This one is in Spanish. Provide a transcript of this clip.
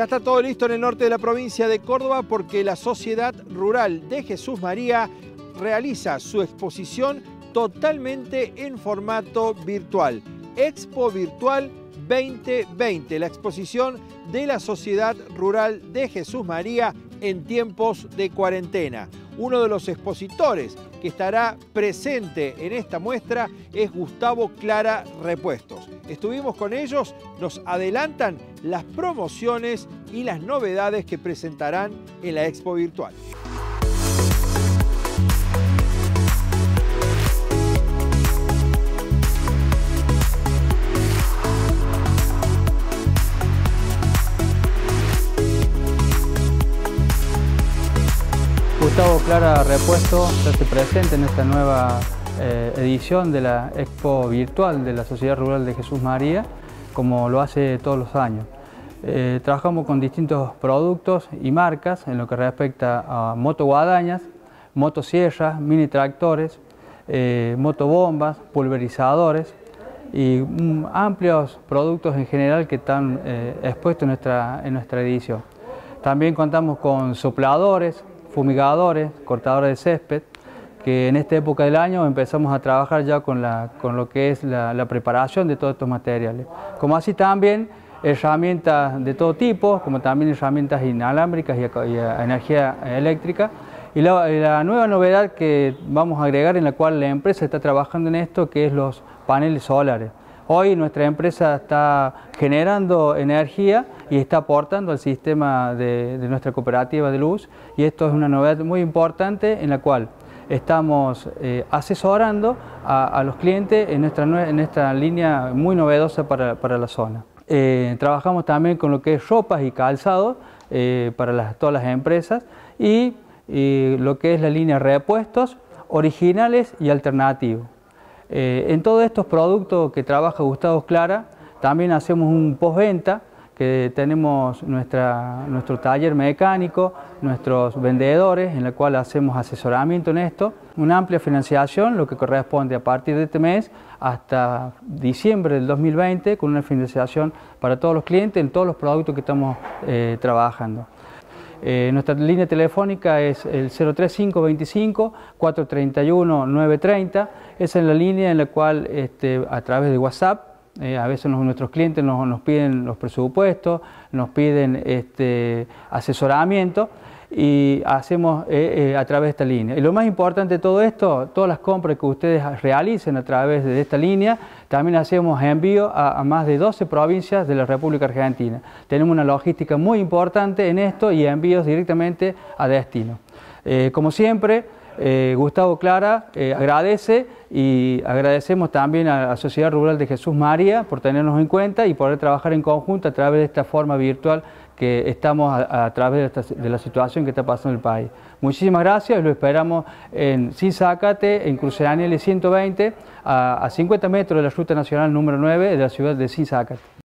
Ya está todo listo en el norte de la provincia de Córdoba porque la Sociedad Rural de Jesús María realiza su exposición totalmente en formato virtual. Expo Virtual 2020, la exposición de la Sociedad Rural de Jesús María en tiempos de cuarentena. Uno de los expositores que estará presente en esta muestra es Gustavo Clara Repuestos. Estuvimos con ellos, nos adelantan las promociones y las novedades que presentarán en la Expo Virtual. Gustavo Clara Repuesto se hace presente en esta nueva eh, edición de la Expo Virtual de la Sociedad Rural de Jesús María, como lo hace todos los años. Eh, trabajamos con distintos productos y marcas en lo que respecta a motoguadañas, motosierras, mini tractores, eh, motobombas, pulverizadores y mm, amplios productos en general que están expuestos en nuestra, en nuestra edición. También contamos con sopladores, fumigadores, cortadores de césped, que en esta época del año empezamos a trabajar ya con, la, con lo que es la, preparación de todos estos materiales. Como así también herramientas de todo tipo, como también herramientas inalámbricas y, energía eléctrica. Y la, la, nueva novedad que vamos a agregar en la cual la empresa está trabajando en esto, que es los paneles solares. Hoy nuestra empresa está generando energía y está aportando al sistema de, nuestra cooperativa de luz y esto es una novedad muy importante en la cual estamos eh, asesorando a, los clientes en esta, en esta línea muy novedosa para, la zona. Eh, trabajamos también con lo que es ropas y calzados eh, para todas las empresas y lo que es la línea repuestos originales y alternativos. Eh, en todos estos productos que trabaja Gustavo Clara, también hacemos un postventa, que tenemos nuestro taller mecánico, nuestros vendedores, en el cual hacemos asesoramiento en esto, una amplia financiación, lo que corresponde a partir de este mes hasta diciembre del 2020, con una financiación para todos los clientes en todos los productos que estamos eh, trabajando. Eh, nuestra línea telefónica es el 03525 431 930. Esa es la línea en la cual este, a través de WhatsApp, eh, a veces nuestros clientes nos, piden los presupuestos, nos piden este, asesoramiento y hacemos eh, eh, a través de esta línea. Y lo más importante de todo esto, todas las compras que ustedes realicen a través de esta línea, también hacemos envío a, más de 12 provincias de la República Argentina. Tenemos una logística muy importante en esto y envíos directamente a destino. Como siempre, Gustavo Clara agradece y agradecemos también a la Sociedad Rural de Jesús María por tenernos en cuenta y poder trabajar en conjunto a través de esta forma virtual que estamos a, través de, la situación que está pasando en el país. Muchísimas gracias, lo esperamos en Sinzacate, en Cruce Daniel 120, a, a 50 metros de la Ruta Nacional número 9 de la ciudad de Sinzacate.